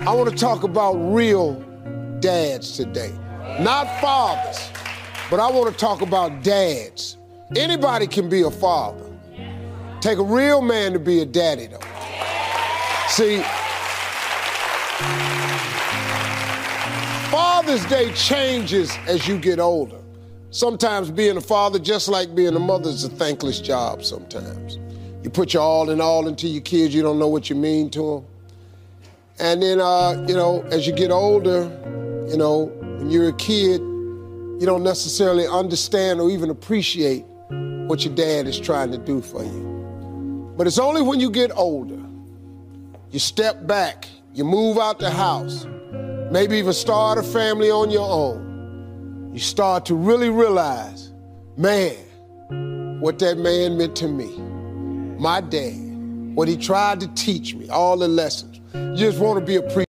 I want to talk about real dads today. Not fathers, but I want to talk about dads. Anybody can be a father. Take a real man to be a daddy, though. See, Father's Day changes as you get older. Sometimes being a father, just like being a mother, is a thankless job sometimes. You put your all in all into your kids, you don't know what you mean to them. And then, uh, you know, as you get older, you know, when you're a kid, you don't necessarily understand or even appreciate what your dad is trying to do for you. But it's only when you get older, you step back, you move out the house, maybe even start a family on your own, you start to really realize, man, what that man meant to me, my dad, what he tried to teach me, all the lessons. You just want to be appreciated.